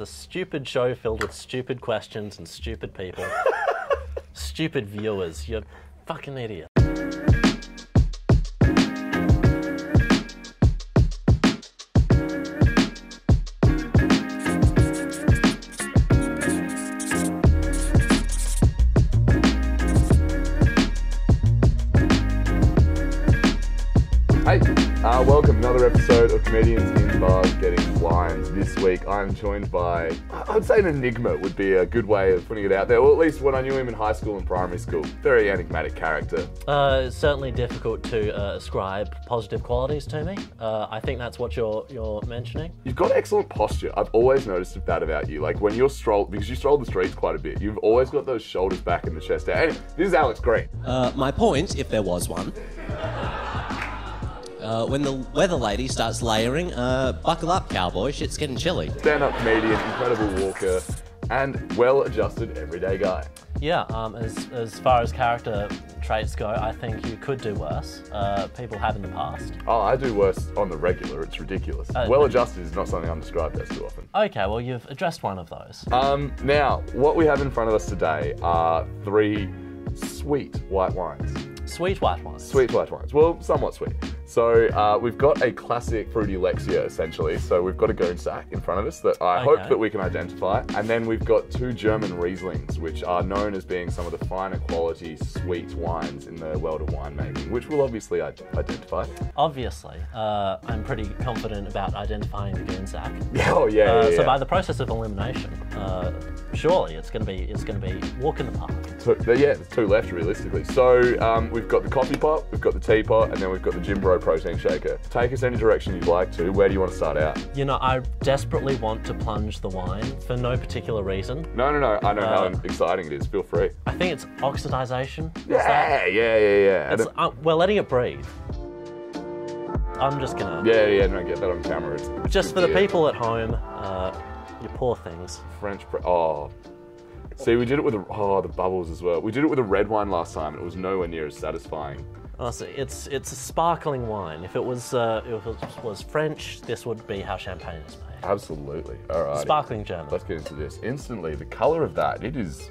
It's a stupid show filled with stupid questions and stupid people. stupid viewers. You're fucking idiot. Joined by, I would say an enigma would be a good way of putting it out there, or at least when I knew him in high school and primary school. Very enigmatic character. Uh, it's certainly difficult to uh, ascribe positive qualities to me. Uh, I think that's what you're you're mentioning. You've got excellent posture. I've always noticed that about you. Like when you're stroll, because you stroll the streets quite a bit, you've always got those shoulders back and the chest out. Anyway, this is Alex Green. Uh, my point, if there was one, uh, when the weather lady starts layering, uh, buckle up, cowboy. Shit's getting chilly. Stand-up comedian, incredible walker, and well-adjusted everyday guy. Yeah. Um, as as far as character traits go, I think you could do worse. Uh, people have in the past. Oh, I do worse on the regular. It's ridiculous. Uh, well-adjusted is not something I'm described as too often. Okay. Well, you've addressed one of those. Um, now, what we have in front of us today are three sweet white wines. Sweet white wines. Sweet white wines. Well, somewhat sweet. So uh, we've got a classic fruity Lexia, essentially. So we've got a goon sack in front of us that I hope that we can identify. And then we've got two German Rieslings, which are known as being some of the finer quality sweet wines in the world of winemaking, which we'll obviously identify. Obviously, uh, I'm pretty confident about identifying the goon sack. Oh, yeah, Uh, yeah, So yeah. by the process of elimination, uh, surely it's going to be it's going to be walk in the park. Two, yeah, there's two left realistically. So um, we've got the coffee pot, we've got the teapot, and then we've got the gym Bro protein shaker. Take us any direction you'd like to. Where do you want to start out? You know, I desperately want to plunge the wine for no particular reason. No, no, no. I know Uh, how exciting it is. Feel free. I think it's oxidization. Yeah, yeah, yeah, yeah. It's, uh, we're letting it breathe. I'm just gonna. yeah, yeah. No, get that on camera. It's, Just for the people at home, uh, you poor things. French. Pre- oh. See, we did it with a, oh the bubbles as well. We did it with a red wine last time, and it was nowhere near as satisfying. Honestly, it's it's a sparkling wine. If it was uh, if it was French, this would be how champagne is made. Absolutely. All right. Sparkling German. Let's get into this instantly. The color of that, it is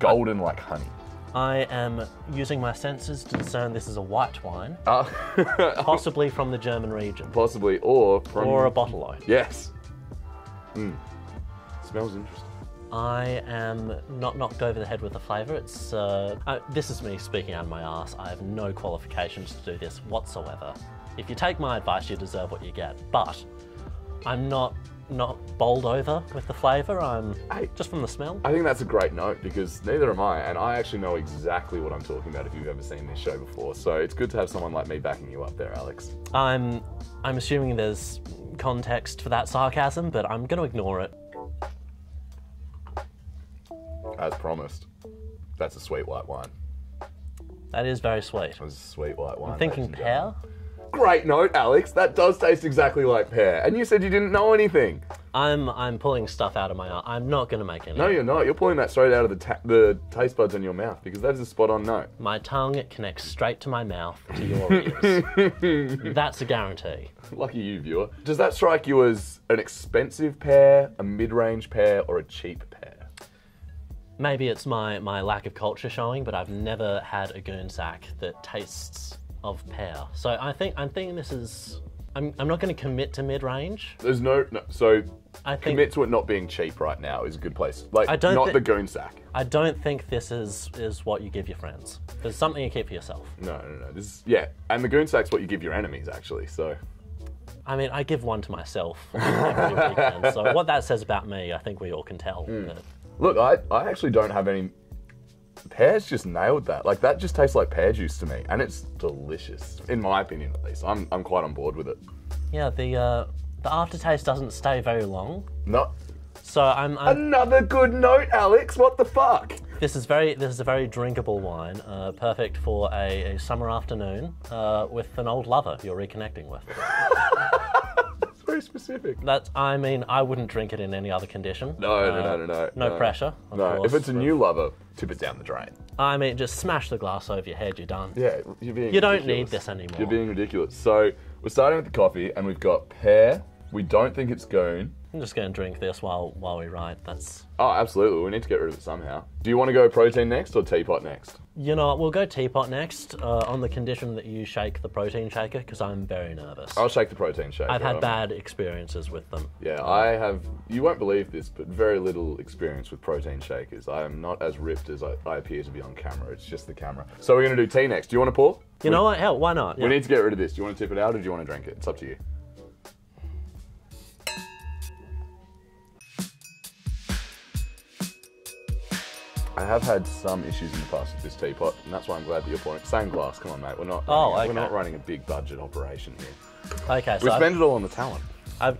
golden like honey. I am using my senses to discern this is a white wine, Uh, possibly from the German region, possibly, or from or a bottle Yes. Mm. Smells interesting. I am not knocked over the head with the flavour. It's uh, uh, this is me speaking out of my ass. I have no qualifications to do this whatsoever. If you take my advice, you deserve what you get. But I'm not not bowled over with the flavour. I'm just from the smell. I think that's a great note because neither am I, and I actually know exactly what I'm talking about if you've ever seen this show before. So it's good to have someone like me backing you up there, Alex. I'm I'm assuming there's context for that sarcasm, but I'm going to ignore it. As promised. That's a sweet white wine. That is very sweet. That's a sweet white wine. I'm thinking ladies and pear. Great note, Alex. That does taste exactly like pear. And you said you didn't know anything. I'm I'm pulling stuff out of my. eye. I'm not going to make any. No, you're not. You're pulling that straight out of the ta- the taste buds in your mouth because that is a spot on note. My tongue connects straight to my mouth to your ears. That's a guarantee. Lucky you, viewer. Does that strike you as an expensive pear, a mid-range pear, or a cheap pear? Maybe it's my, my lack of culture showing, but I've never had a goon sack that tastes of pear. So I think I'm thinking this is. I'm, I'm not going to commit to mid range. There's no, no so I think commit to it not being cheap right now is a good place. Like I don't not the goon sack. I don't think this is is what you give your friends. There's something you keep for yourself. No, no, no. This is, yeah, and the goon sack's what you give your enemies actually. So I mean, I give one to myself every weekend. So what that says about me, I think we all can tell. Hmm. But look, I I actually don't have any. Pears just nailed that. Like that just tastes like pear juice to me, and it's delicious in my opinion at least. I'm I'm quite on board with it. yeah, the uh, the aftertaste doesn't stay very long. No. So I'm, I'm another good note, Alex. What the fuck? This is very this is a very drinkable wine, uh, perfect for a, a summer afternoon uh, with an old lover you're reconnecting with. It's very specific. That's I mean I wouldn't drink it in any other condition. No, no, Uh, no, no, no. No pressure. Of No, course. if it's a new lover, tip it down the drain. I mean just smash the glass over your head. You're done. Yeah, you're being You don't need this anymore. You're being ridiculous. So we're starting with the coffee, and we've got pear. We don't think it's goon. I'm just going to drink this while while we write. That's Oh, absolutely. We need to get rid of it somehow. Do you want to go protein next or teapot next? you know what, we'll go teapot next uh, on the condition that you shake the protein shaker because I'm very nervous. I'll shake the protein shake. I've had bad experiences with them. Yeah, I have. You won't believe this, but very little experience with protein shakers. I am not as ripped as I, I appear to be on camera. It's just the camera. So we're gonna do tea next. Do you want to pour? You know what? Hell, why not? We need to get rid of this. Do you want to tip it out or do you want to drink it? It's up to you. I have had some issues in the past with this teapot, and that's why I'm glad that you're pouring. Same glass, come on, mate. We're not. Oh, running, okay. We're not running a big budget operation here. Okay, so We I've, spend it all on the talent. I've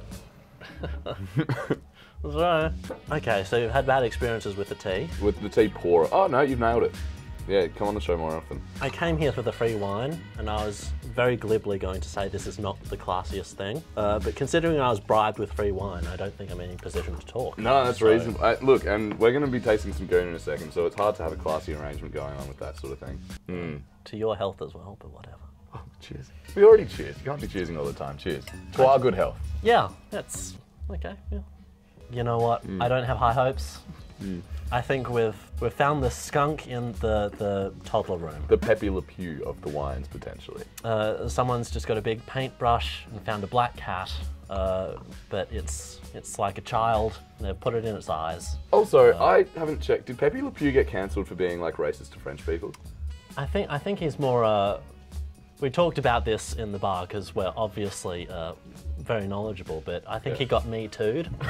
That's right. Okay, so you've had bad experiences with the tea. With the tea pourer. Oh no, you've nailed it. Yeah, come on the show more often. I came here for the free wine, and I was very glibly going to say this is not the classiest thing. Uh, but considering I was bribed with free wine, I don't think I'm in any position to talk. No, that's So- reasonable. Uh, look, and we're going to be tasting some goon in a second, so it's hard to have a classy arrangement going on with that sort of thing. Mm. To your health as well, but whatever. Oh, cheers. We already cheers. You can't be cheersing all the time. Cheers. To our good health. Yeah, that's okay. Yeah. You know what? Mm. I don't have high hopes. I think we've we've found the skunk in the the toddler room. The Pepe Le Pew of the wines, potentially. Uh, someone's just got a big paintbrush and found a black cat, uh, but it's it's like a child. They've put it in its eyes. Also, I haven't checked. Did Pepe Le Pew get cancelled for being like racist to French people? I think I think he's more. Uh, we talked about this in the bar because we're obviously uh, very knowledgeable, but I think Yeah. he got me too'd.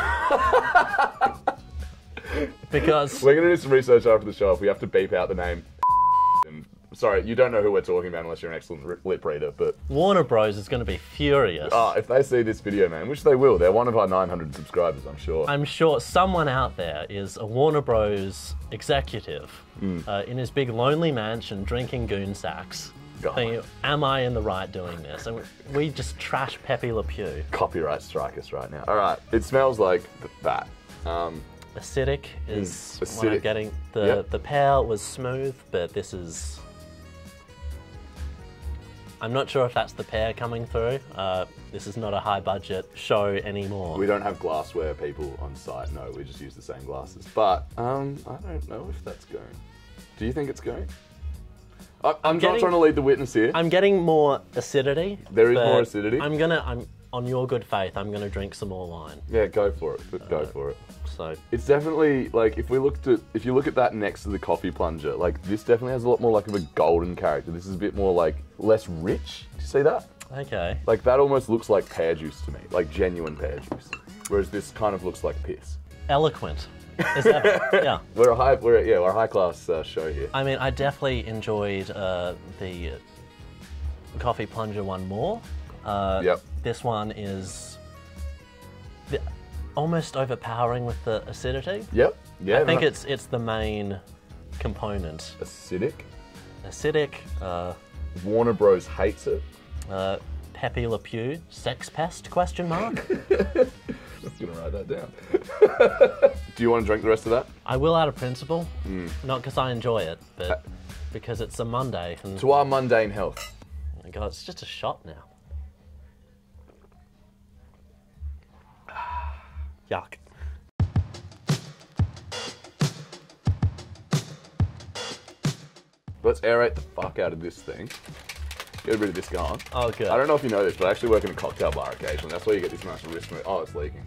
because We're to do some research after the show if we have to beep out the name. And, sorry, you don't know who we're talking about unless you're an excellent ri- lip reader, but Warner Bros is going to be furious. ah, if they see this video, man, which they will, they're one of our 900 subscribers, I'm sure. I'm sure someone out there is a Warner Bros. executive uh, in his big lonely mansion drinking goon sacks. God. Thinking, am I in the right doing this? And we just trash Pepe Le Pew. Copyright strike us right now. All right, it smells like th- that. Um, Acidic is what I'm getting. The Yep. the pear was smooth, but this is. I'm not sure if that's the pear coming through. Uh, this is not a high budget show anymore. We don't have glassware people on site. No, we just use the same glasses. But um, I don't know if that's going. Do you think it's going? I, I'm, not trying to lead the witness here. I'm getting more acidity. There is more acidity? I'm gonna. I'm on your good faith. I'm gonna drink some more wine. yeah, go for it. Go for it. So It's definitely like if we looked at if you look at that next to the coffee plunger, like this definitely has a lot more like of a golden character. This is a bit more like less rich. Do you see that? okay. Like that almost looks like pear juice to me, like genuine pear juice. Whereas this kind of looks like piss. Eloquent. Is that, yeah. We're a high, we're a, yeah, we're a high class uh, show here. I mean, I definitely enjoyed uh, the coffee plunger one more. Uh, Yep. This one is the, almost overpowering with the acidity. Yep. Yeah. I think it's it's the main component. acidic. Acidic, uh, Warner Bros hates it. uh, Pepe Le Pew, sex pest? Question mark. Just gonna write that down. Do you want to drink the rest of that? I will out of principle, Hmm. not because I enjoy it, but because it's a Monday. And To our mundane health. oh my God, it's just a shot now. Yuck. Let's aerate the fuck out of this thing. Get a bit of this going. Oh, good. I don't know if you know this, but I actually work in a cocktail bar occasionally. That's why you get this nice wrist. mo- Oh, it's leaking.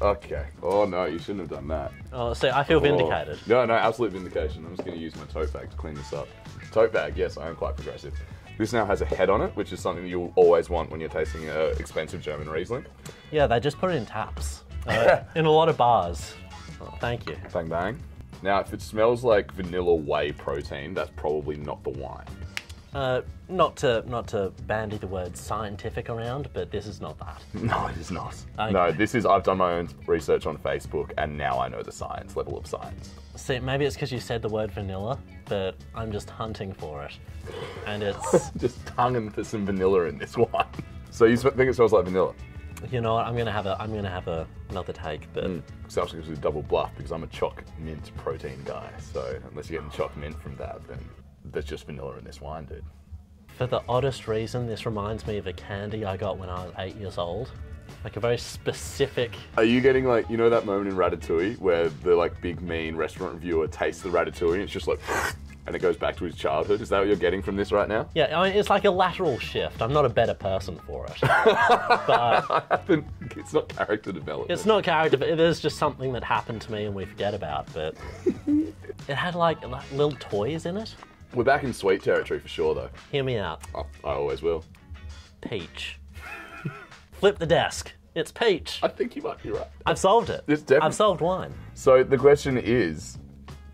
Okay. Oh no, you shouldn't have done that. Oh, see, I feel oh. vindicated. Oh. No, no, absolute vindication. I'm just going to use my tote bag to clean this up. Tote bag, yes, I am quite progressive. This now has a head on it, which is something that you'll always want when you're tasting an expensive German Riesling. Yeah, they just put it in taps uh, in a lot of bars. Oh, thank you. Bang bang. Now, if it smells like vanilla whey protein, that's probably not the wine. Uh, not to not to bandy the word scientific around, but this is not that. No, it is not. Okay. No, this is. I've done my own research on Facebook, and now I know the science level of science. See, maybe it's because you said the word vanilla, but I'm just hunting for it, and it's Just tonguing for some vanilla in this wine. So you think it smells like vanilla? You know what I'm gonna have a I'm gonna have a, another take, but Sounds like it's a double bluff because I'm a choc mint protein guy. So unless you're getting choc mint from that, then there's just vanilla in this wine, dude. for the oddest reason, this reminds me of a candy I got when I was eight years old. Like a very specific. Are you getting like you know that moment in Ratatouille where the like big mean restaurant reviewer tastes the Ratatouille and it's just like and it goes back to his childhood? Is that what you're getting from this right now? Yeah, I mean, it's like a lateral shift. I'm not a better person for it. but uh, it's not character development. it's not character, it is just something that happened to me and we forget about. But it had like, like little toys in it. We're back in sweet territory for sure, though. Hear me out. I, I always will. Peach. Flip the desk. It's peach. I think you might be right. I've solved it. It's definitely- I've solved wine. So the question is,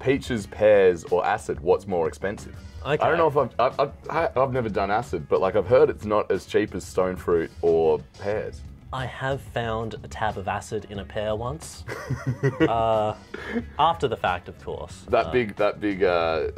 peaches, pears, or acid? What's more expensive? Okay. I don't know if I've, I've, I've, I've never done acid, but like I've heard it's not as cheap as stone fruit or pears. I have found a tab of acid in a pear once. uh, after the fact, of course. That big, that big. Uh,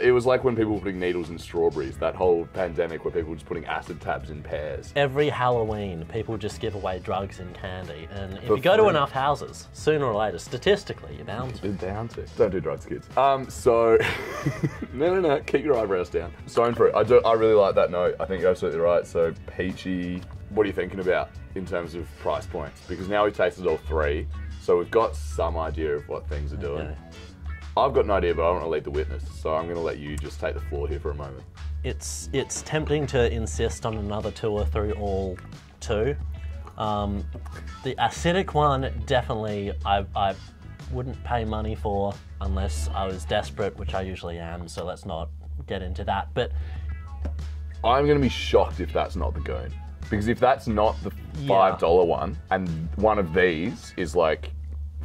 it was like when people were putting needles in strawberries. That whole pandemic where people were just putting acid tabs in pears. Every Halloween, people just give away drugs and candy. And if For you go to enough houses, sooner or later, statistically, you're bound to. They're down to. Don't do drugs, kids. Um. So, no, no, no. Keep your eyebrows down. Stone fruit. I do. I really like that note. I think you're absolutely right. So peachy. What are you thinking about in terms of price points? Because now we've tasted all three, so we've got some idea of what things are doing. Okay. I've got an idea, but I want to lead the witness, so I'm going to let you just take the floor here for a moment. It's it's tempting to insist on another two or three all two. Um, the acidic one definitely I, I wouldn't pay money for unless I was desperate, which I usually am. So let's not get into that. But I'm going to be shocked if that's not the goon. Because if that's not the $5 one, and one of these is like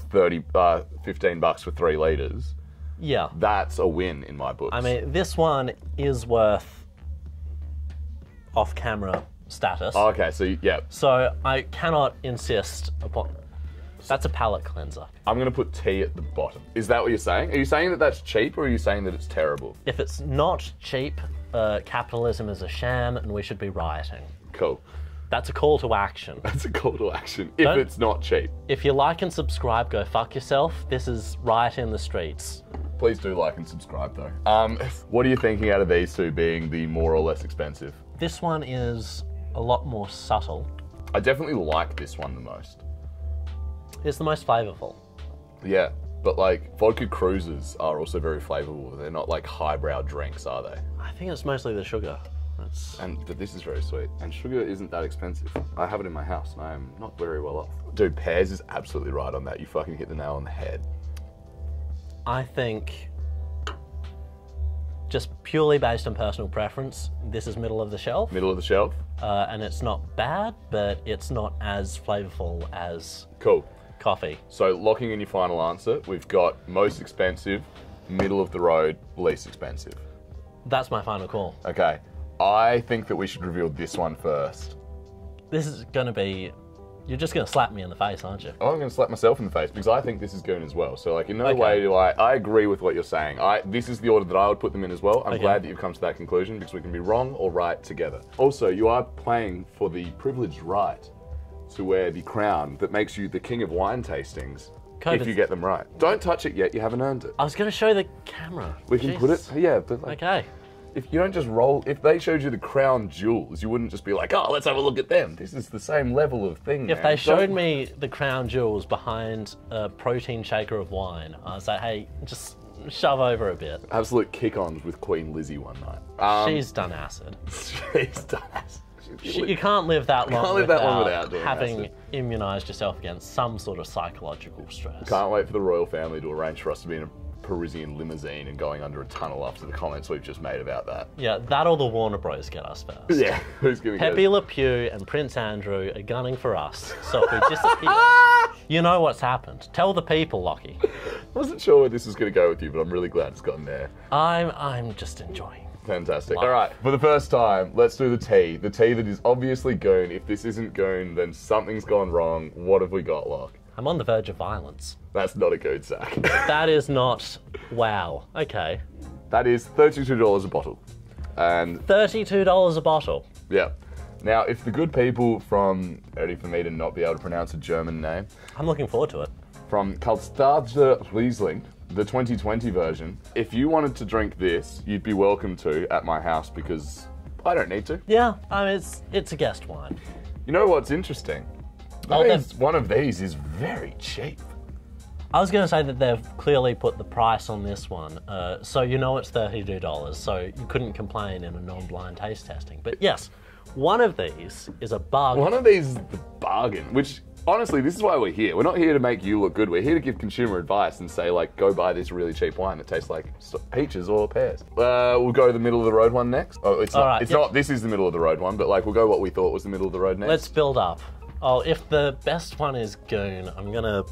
30, uh, 15 bucks for three litres, yeah, that's a win in my books. I mean this one is worth off-camera status. okay, so yeah, So I cannot insist upon. That's a palate cleanser. I'm going to put tea at the bottom. Is that what you're saying? Are you saying that that's cheap or are you saying that it's terrible? If it's not cheap, uh, capitalism is a sham and we should be rioting. Cool. That's a call to action. That's a call to action. If Don't- it's not cheap, If you like and subscribe, go fuck yourself. This is riot in the streets. please do like and subscribe though. Um, what are you thinking out of these two being the more or less expensive? This one is a lot more subtle. I definitely like this one the most. It's the most flavorful. Yeah, but like vodka cruises are also very flavorful. They're not like highbrow drinks, are they? I think it's mostly the sugar. That's And but this is very sweet. And sugar isn't that expensive. I have it in my house and I am not very well off. Dude, pears is absolutely right on that. You fucking hit the nail on the head. I think just purely based on personal preference, this is middle of the shelf. Middle of the shelf. Uh, and it's not bad, but it's not as flavorful as Cool. coffee. So locking in your final answer, we've got most expensive, middle of the road, least expensive. That's my final call. Okay. I think that we should reveal this one first. This is going to be. You're just going to slap me in the face, aren't you? I'm to slap myself in the face because I think this is Goon as well. So, like, in no Okay. way do I. I agree with what you're saying. I this is the order that I would put them in as well. I'm Okay. glad that you've come to that conclusion because we can be wrong or right together. Also, you are playing for the privileged right to wear the crown that makes you the king of wine tastings. If you get them right, don't touch it yet. You haven't earned it. I was going to show the camera. We can put it. Jesus. Yeah, but like, Okay. If you don't just roll, if they showed you the crown jewels, you wouldn't just be like, oh, let's have a look at them. This is the same level of thing. If man. they showed Don't- me the crown jewels behind a protein shaker of wine, I was like, hey, just shove over a bit. absolute kick-ons with Queen Lizzie one night. Um, She's done acid. she's done. She's You can't live that long can't live without, that long without doing having acid. immunized yourself against some sort of psychological stress. Can't wait for the royal family to arrange for us to be in a Parisian limousine and going under a tunnel after the comments we've just made about that. Yeah, that or the Warner Bros get us first. Yeah, who's gonna Pepe? Le Pew and Prince Andrew are gunning for us. So if we disappear, you know what's happened. Tell the people, Lockie. I wasn't sure where this was gonna go with you, but I'm really glad it's gotten there. I'm I'm just enjoying. Fantastic. Life. All right, for the first time, let's do the tea. The tea that is obviously goon. If this isn't goon, then something's gone wrong. What have we got, Locke? I'm on the verge of violence. That's not a good sack. That is not wow. Okay. that is $32 a bottle. And Thirty-two dollars a bottle. yeah. Now, if the good people from, ready for me to not be able to pronounce a German name, I'm looking forward to it. from Kallstadt Riesling, the 2020 version, if you wanted to drink this, you'd be welcome to at my house because I don't need to. Yeah, I mean it's it's a guest wine. You know what's interesting? Oh, one of these is very cheap. I was going to say that they've clearly put the price on this one, uh, so you know it's thirty-two dollars. So you couldn't complain in a non-blind taste testing. But yes, one of these is a bargain. One of these is the bargain, which honestly, this is why we're here. We're not here to make you look good. We're here to give consumer advice and say, like, go buy this really cheap wine that tastes like peaches or pears. Uh, we'll go the middle of the road one next. Oh, it's not. Right, it's yep. not. This is the middle of the road one, but like, we'll go what we thought was the middle of the road next. Let's build up. Oh, if the best one is Goon, I'm gonna.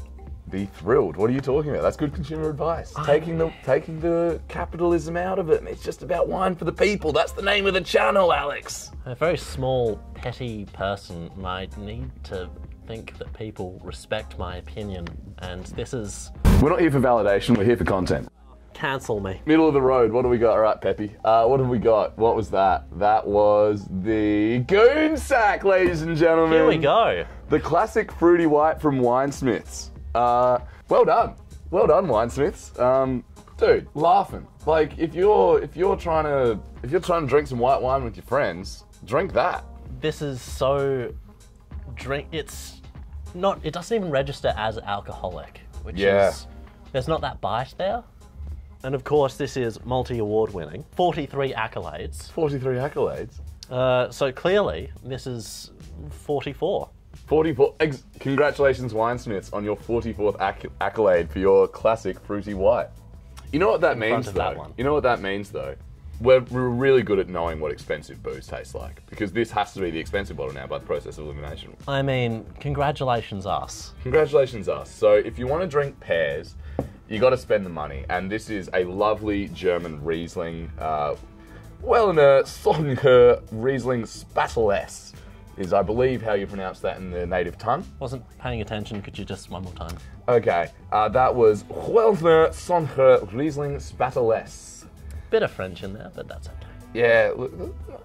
be thrilled. What are you talking about? That's good consumer advice. Taking the taking the capitalism out of it. It's just about wine for the people. That's the name of the channel, Alex. A very small, petty person might need to think that people respect my opinion, and this is We're not here for validation. We're here for content. Cancel me. Middle of the road. What do we got? All right, Peppy. Uh, what have we got? What was that? That was the Goon Sack, ladies and gentlemen. Here we go. The classic fruity white from Winesmiths. Uh, well done. Well done, Winesmiths. Um, dude, laughing. Like if you're if you're trying to if you're trying to drink some white wine with your friends, drink that. This is so drink. It's not. It doesn't even register as alcoholic, which Yeah. is there's not that bite there. And of course, this is multi-award winning, 43 accolades. 43 accolades. Uh, so clearly, this is 44. 44. Ex- congratulations, Winesmiths, on your 44th acc- accolade for your classic fruity white. You know what that front means, though? that one. You know what that means, though? We're, we're really good at knowing what expensive booze tastes like because this has to be the expensive bottle now by the process of elimination. I mean, congratulations, us. Congratulations, us. So, if you want to drink pears, you got to spend the money, and this is a lovely German Riesling. Uh, well, in a Sonnenuhr Riesling Spätlese is, I believe, how you pronounce that in the native tongue. Wasn't paying attention. Could you just one more time? Okay, uh, that was Wehlener Sonnenuhr Riesling Spätlese. Bit of French in there, but that's okay. Yeah,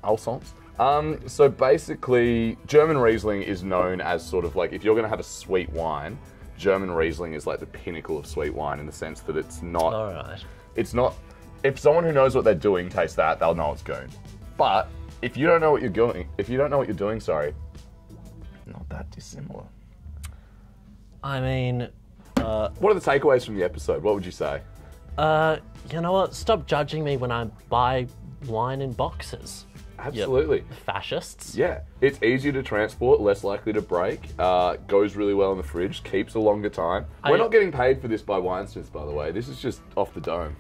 Alsons. Um, so basically, German Riesling is known as sort of like if you're going to have a sweet wine, German Riesling is like the pinnacle of sweet wine in the sense that it's not. All right. It's not. If someone who knows what they're doing tastes that, they'll know it's goon. But if you don't know what you're doing, if you don't know what you're doing, sorry, not that dissimilar. I mean, uh, What are the takeaways from the episode? What would you say? uh, you know what? Stop judging me when I buy wine in boxes. Absolutely. Fascists. Yeah, it's easier to transport, less likely to break, uh, goes really well in the fridge, keeps a longer time. We're I- not getting paid for this by Winesmiths, by the way. This is just off the dome.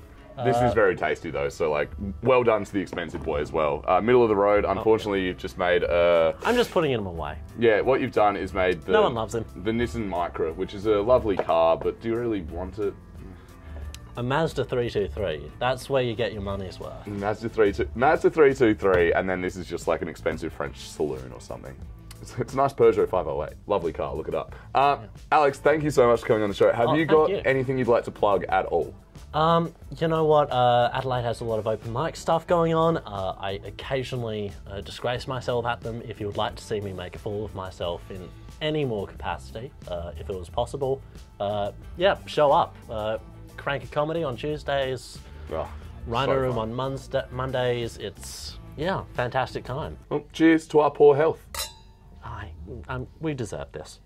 This Uh, is very tasty though, so like, well done to the expensive boy as well. Uh, middle of the road. Unfortunately, you've just made. Uh, I'm just putting him away. yeah, what you've done is made the. No one loves him. The Nissan Micra, which is a lovely car, but do you really want it? A Mazda 323. That's where you get your money's worth. Mazda three two Mazda three two three, and then this is just like an expensive French saloon or something. It's, it's a nice Peugeot 508. Lovely car. Look it up. Uh, Alex, thank you so much for coming on the show. Have Oh, you got you. anything you'd like to plug at all? Um, you know what? Uh, Adelaide has a lot of open mic stuff going on. Uh, I occasionally uh, disgrace myself at them. If you would like to see me make a fool of myself in any more capacity, uh, if it was possible, uh, yeah, show up. Cranky Comedy on Tuesdays, Oh, Rhino so Room on Monsta- Mondays. It's, yeah, fantastic time. Well, cheers to our poor health. I, um, we deserve this.